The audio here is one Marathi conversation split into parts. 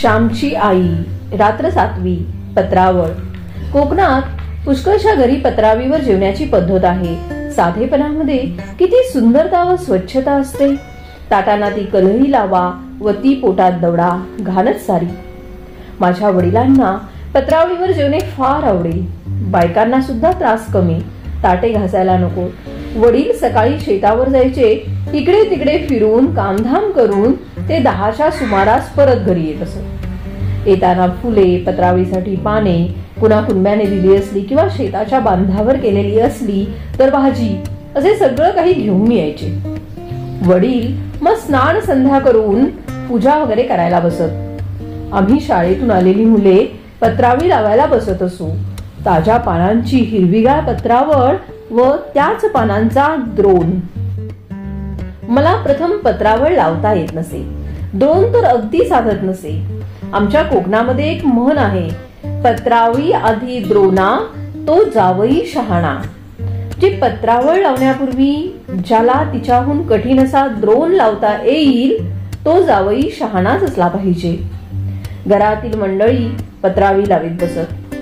श्यामची आई रात्र सातवी पत्रावळ कोकणात पुष्कळशा घरी पत्रावीवर जेवण्याची पद्धत आहे. साधेपणामध्ये किती सुंदरता व स्वच्छता असते. ताटांना ती कलही लावा व ती पोटात दवडा घालत सारी. माझ्या वडिलांना पत्रावळीवर जेवणे फार आवडेल. बायकांना सुद्धा त्रास कमी. ताटे घासायला नको. वडील सकाळी शेतावर जायचे इकडे तिकडे फिरून कामधाम करून ते दहाच्या सुमारास परत घरी येत असत. येताना फुले पत्रावळीसाठी पाने पुन्हा कुंब्याने दिली असली किंवा शेताच्या बांधावर केलेली असली तर भाजी असे सगळं काही घेऊन यायचे. वडील मग स्नान संध्या करून पूजा वगैरे करायला बसत. आम्ही शाळेतून आलेली मुले पत्रावी लावायला बसत असू. ताज्या पानांची हिरवीगार पत्रावळ व त्याच पानांचा द्रोण. मला प्रथम पत्रावळ लावता येत नसे. द्रोण तर अगदी साधत नसे. आमच्या कोकणामध्ये एक म्हण आहे पत्रावी आधी द्रोणा तो जावई शहाणा. जे पत्रावळ लावण्यापूर्वी ज्याला तिच्याहून कठीण असा द्रोण लावता येईल तो जावई शहाणाच असला पाहिजे. घरातील मंडळी पत्रावी लावीत बसत.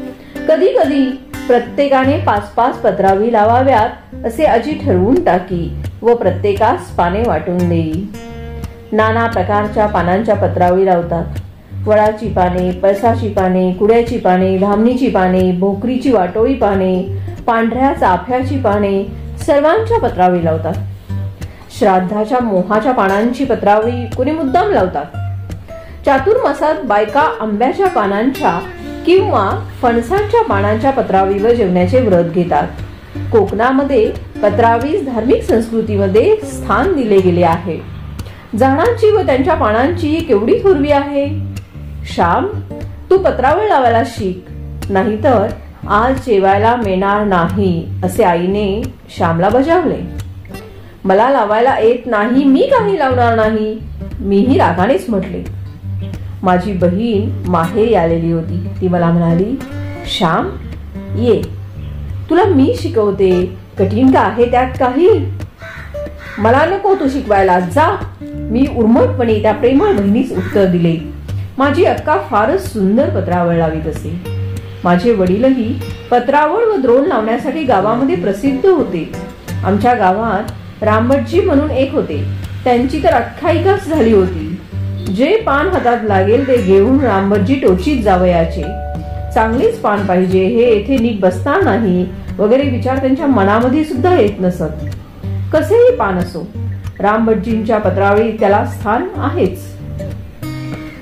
कधी कधी प्रत्येकाने पाच पाच पत्रावी लावाव्यात असे अजी ठरवून टाकी. व प्रत्येकास पाने वाटून देई. नाना प्रकारच्या पानांच्या पत्रावी लावतात. वडाची पाने पळसाची पाने कुड्याची पाने धामणीची पाने भोकरीची वाटोळी पाने पांढऱ्या चाफ्याची पाने सर्वांच्या पत्रावळी लावतात. श्राद्धाच्या मोहाच्या पानांची पत्रावळी कुणी मुद्दाम लावतात? चातुर्मासात बायका आंब्याच्या पानांच्या किंवा फणसाच्या पानांच्या पत्रावळीवर जेवण्याचे व्रत घेतात. कोकणामध्ये पत्रावीस धार्मिक संस्कृतीमध्ये स्थान दिले गेले आहे. झाडांची व त्यांच्या पानांची केवढी थोरवी आहे? श्याम तू पत्रावळ लावायला शिक. नाहीतर आज जेवायला मिळणार नाही असे आईने श्यामला बजावले. मला लावायला येत नाही मी काही लावणार नाही मीही रागानेच म्हटले. माझी बहीण माहेरी आलेली होती. ती मला म्हणाली श्याम ये. तुला मी शिकवते. कठीण का आहे त्यात काही. मला नको तू शिकवायला. जा. मी उर्मटपणे त्या प्रेमळ बहिणीस उत्तर दिले. माझी अक्का फारच सुंदर पत्रावळ लावीत असे. माझे वडीलही पत्रावळ व द्रोण लावण्यासाठी गावामध्ये प्रसिद्ध होते. आमच्या गावात रामभटजी म्हणून एक होते. त्यांची तर अख्खायिकाच झाली होती. जे पान हातात लागेल ते घेऊन रामभटजी टोचीत जावयाचे. चांगलेच पान पाहिजे हे येथे नीट बसणार नाही वगैरे विचार त्यांच्या मनामध्ये सुद्धा येत नसत. कसेही पान असो रामभटजींच्या पत्रावळी त्याला स्थान आहेच.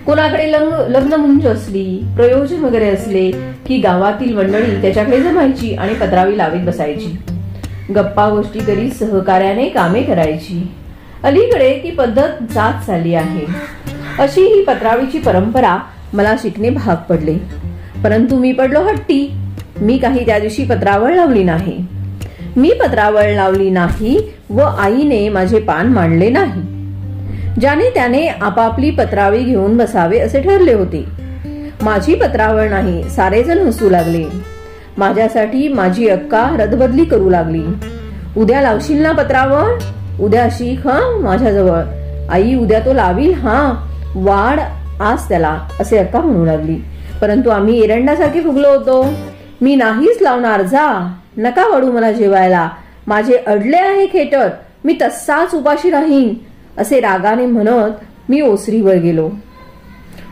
कोणाकडे लग्न मुंज असली प्रयोजन वगैरे असले की गावातील मंडळी त्याच्याकडे जमायची आणि पत्रावी लावीत बसायची. गप्पा गोष्टी करी सहकार्याने कामे करायची. अलीकडे ती पद्धत जात चालली आहे. अशी ही पत्रावीची परंपरा मला शिकणे भाग पडले. परंतु मी पडलो हट्टी. मी काही त्या दिवशी पत्रावळ लावली नाही. मी पत्रावळ लावली नाही व आईने माझे पान मांडले नाही. ज्याने त्याने आपापली पत्रावळी घेऊन बसावे असे ठरले होते. माझी पत्रावळ नाही सारेजण हसू लागले. माझ्यासाठी माझी अक्का रदबदली करू लागली. उद्या लावशील ना पत्रावळ? उद्या शिक हा माझ्याजवळ. आई उद्या तो लावील हा. वाढ आज त्याला असे अक्का म्हणू लागली. परंतु आम्ही एरंडासारखे फुगलो होतो. मी नाहीच लावणार जा. नका वडू मला जेवायला. माझे अडले आहे खेटर. मी तसाच उपाशी राहीन असे रागाने म्हणत मी ओसरीवर गेलो.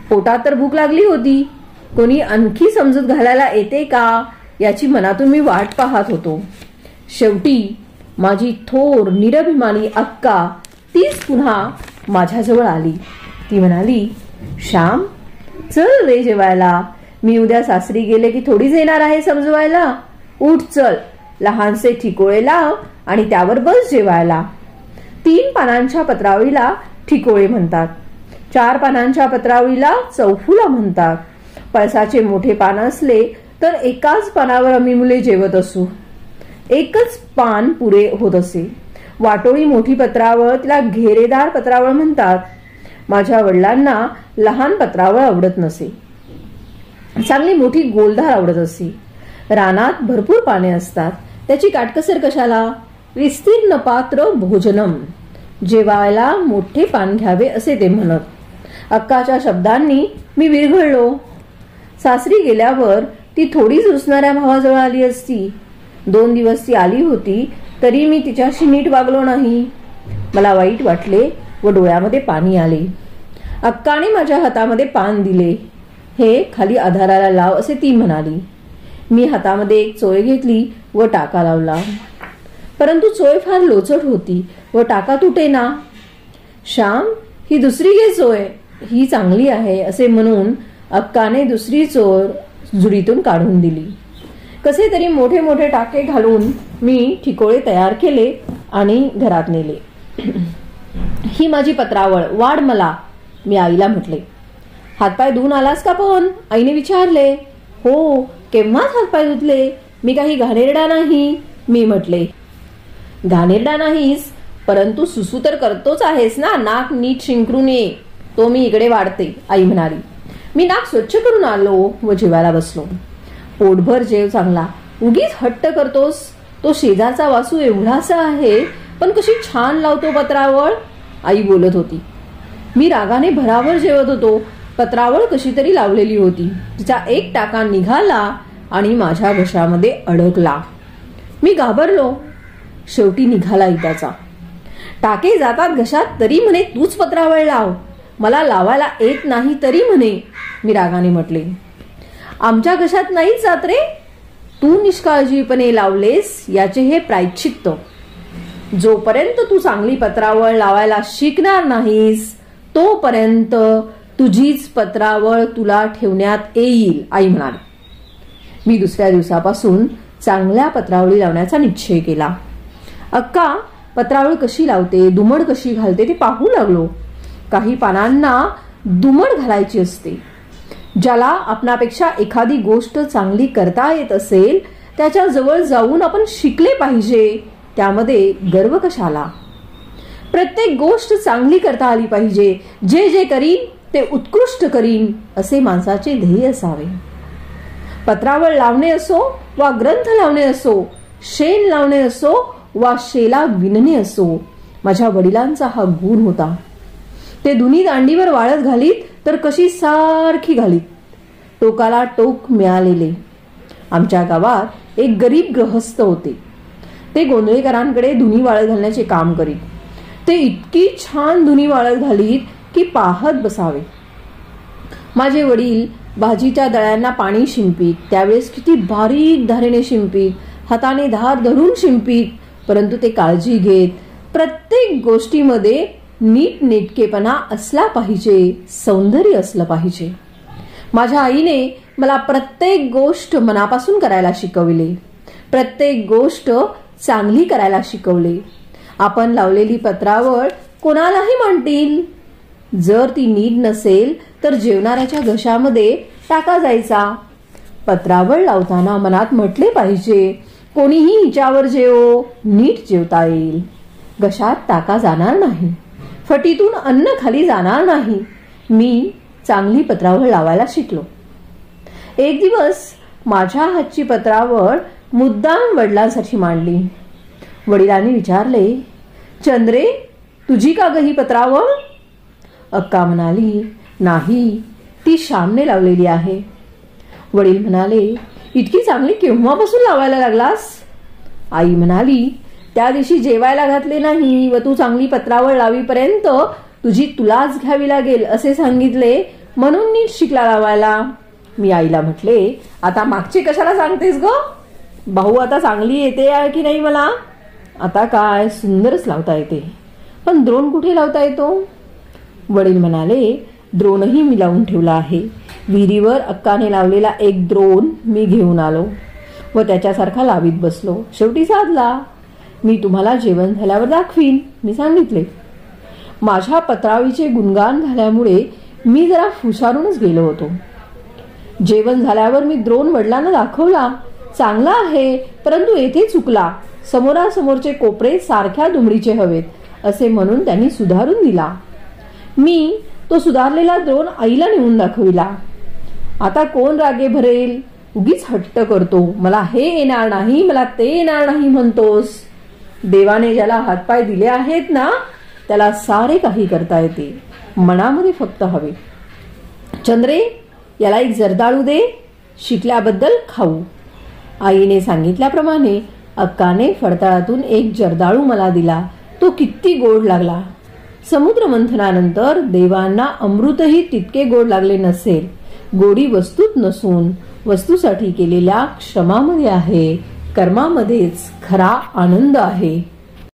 पोटात तर भूक लागली होती. कोणी आणखी समजूत घालायला येते का याची मनातून मी वाट पाहत होतो. शेवटी माझी थोर निरभिमानी अक्का तीच पुन्हा माझ्याजवळ आली. ती म्हणाली श्याम चल रे जेवायला. मी उद्या सासरी गेले की थोडीच येणार आहे समजवायला. उठ चल. लहानसे ठिकोळे लाव आणि त्यावर बस जेवायला. तीन पानांच्या पत्रावळीला ठिकोळे म्हणतात. चार पानांच्या पत्रावळीला चौफुला म्हणतात. पळसाचे मोठे पान असले तर एकाच पानावर आम्ही मुले जेवत असू. एकच पान पुरे होत असे. वाटोळी मोठी पत्रावळ तिला घेरेदार पत्रावळ म्हणतात. माझ्या वडिलांना लहान पत्रावळ आवडत नसे. चांगली मोठी गोलधार आवडत असे. रानात भरपूर पाने असतात. त्याची काटकसर कशाला? विस्तीर्ण पात्र भोजनम. जेवायला मोठे पान घ्यावे असे ते म्हणत. अक्काच्या शब्दांनी मी विरघळलो. सासरी गेल्यावर ती थोडीच रुसणाऱ्या भावाजवळ आली असती. दोन दिवस ती आली होती तरी मी तिच्याशी नीट वागलो नाही. मला वाईट वाटले व डोळ्यामध्ये पाणी आले. अक्काने माझ्या हातामध्ये पान दिले. हे खाली आधाराला लाव असे ती म्हणाली. मी हातामध्ये एक चोय घेतली व टाका लावला. परंतु चोय फार लोचट होती व टाका तुटे ना. श्याम ही दुसरी घे चोय. ही चांगली आहे असे म्हणून अक्काने दुसरी चोर जुडीतून काढून दिली. कसे तरी मोठे मोठे टाके घालून मी ठिकोळे तयार केले आणि घरात नेले. ही माझी पत्रावळ. वाढ मला. मी आईला म्हटले. हातपाय धुवून आलास का पण? आईने विचारले. हो केव्हाच हातपाय धुतले? मी काही घाणेरडा नाही. मी म्हटले घाणेरडा नाहीस परंतु सुसू तर करतोच आहेस ना? नाक नीट शिंकरून ये तो मी इकडे वाढते आई म्हणाली. मी नाक स्वच्छ करून आलो व जेवायला बसलो. पोटभर जेव चांगला. उगीच हट्ट करतोस? तो शेजारचा वासू एवढासा आहे? पण कशी छान लावतो पत्रावळ. आई बोलत होती. मी रागाने भरावर जेवत होतो. पत्रावळ कशी तरी लावलेली होती. तिचा एक टाका निघाला आणि माझ्या घशामध्ये अडकला. मी घाबरलो. शेवटी निघाला त्याचा टाके जातात घशात तरी म्हणे तूच पत्रावळ लाव. मला लावायला येत नाही तरी म्हणे मी रागाने म्हटले. आमच्या घशात नाहीच जात रे. तू निष्काळजीपणे लावलेस याचे हे प्रायचित्त जोपर्यंत तू चांगली पत्रावळ लावायला शिकणार नाहीस तोपर्यंत तुझीच पत्रावळ तुला ठेवण्यात येईल आई म्हणाली. मी दुसऱ्या दिवसापासून चांगल्या पत्रावळी लावण्याचा निश्चय केला. अक्का पत्रावळ कशी लावते दुमड कशी घालते ते पाहू लागलो. काही पानांना दुमड घालायची असते. ज्याला आपणापेक्षा एखादी गोष्ट चांगली करता येत असेल त्याच्याजवळ जाऊन आपण शिकले पाहिजे. त्यामध्ये गर्व कशाला? प्रत्येक गोष्ट चांगली करता आली पाहिजे. जे जे करीन ते उत्कृष्ट करीन असे माणसाचे ध्येय असावे. पत्रावळ लावणे असो वा ग्रंथ लावणे असो शेण लावणे असो वा शेला विणणे असो माझ्या वडिलांचा हा गुण होता. ते दुनी दांडीवर वाळत घालीत तर कशी सारखी घालीत. टोकाला टोक मिळालेले. आमच्या गावात एक गरीब ग्रहस्थ होते. ते गोंधळेकरांकडे धुनी वाळत घालण्याचे काम करीत. ते इतकी छान धुनी वाळत घालीत की पाहत बसावे. माझे वडील भाजीच्या दळ्यांना पाणी शिंपीत त्यावेळेस किती बारीक धारेने शिंपीत हाताने धार धरून शिंपीत परंतु ते काळजी घेत प्रत्येक गोष्टीमध्ये नीट नेटकेपणा असला पाहिजे सौंदर्य असलं पाहिजे. माझ्या आईने मला प्रत्येक गोष्ट मनापासून करायला शिकवले. प्रत्येक गोष्ट चांगली करायला शिकवले. आपण लावलेली पत्रावळ कोणालाही म्हणतील. जर ती नीट नसेल तर जेवणाऱ्याच्या घशामध्ये टाका जायचा. पत्रावळ लावताना मनात म्हटले पाहिजे कोणीही हिच्यावर जेवो नीट जेवता येईल. घशात टाका जाणार नाही. फटीतून अन्न खाली जाणार नाही. मी चांगली पत्रावळ लावायला शिकलो. एक दिवस माझ्या हातची पत्रावळ मुद्दाम वडिलांसाठी मांडली. वडिलांनी विचारले चंद्रे तुझी का गही पत्रावळ? अक्का म्हणाली नाही ती श्यामने लावलेली आहे. वडील म्हणाले इतकी चांगली केव्हापासून लावायला लागलास? आई म्हणाली त्या दिवशी जेवायला घातले नाही व तू चांगली पत्रावळ लावीपर्यंत तुझी तुलाच घ्यावी लागेल असे सांगितले म्हणून नीट शिकला लावायला. मी आईला म्हटले आता मागची कशाला सांगतेस ग? भाऊ आता चांगली येते की नाही मला? आता काय सुंदरच लावता येते. पण द्रोण कुठे लावता येतो? वडील म्हणाले द्रोणही मी लावून ठेवला आहे. विहिरीवर अक्काने लावलेला एक द्रोण मी घेऊन आलो व त्याच्यासारखा लावीत बसलो. शेवटी साधला मी तुम्हाला जेवण झाल्यावर दाखवीन. मी सांगितले. माझ्या पत्रावीचे गुणगान झाल्यामुळे मी जरा हुशारूनच गेलो होतो. जेवण झाल्यावर मी द्रोण वडिलांना दाखवला. चांगला आहे परंतु येथे चुकला. समोरासमोरचे कोपरे सारख्या दुमडीचे हवेत असे म्हणून त्यांनी सुधारून दिला. मी तो सुधारलेला द्रोण आईला नेऊन दाखविला. आता कोण रागे भरेल? उगीच हट्ट करतो. मला हे येणार नाही मला ते येणार नाही म्हणतोस. देवाने ज्याला हातपाय दिले आहेत ना त्याला सारे काही करता येते. मनामध्ये फक्त हवे. चंद्रे याला एक जर्दाळू दे. शिकल्याबद्दल खाऊ. आईने सांगितल्याप्रमाणे अक्काने फडताळातून एक जर्दाळू मला दिला. तो किती गोड लागला. समुद्रमंथनानंतर देवांना अमृतही तितके गोड लागले नसेल. गोडी वस्तूत नसून वस्तूसाठी केलेल्या क्षमामध्ये आहे. कर्मामध्येच खरा आनंद आहे.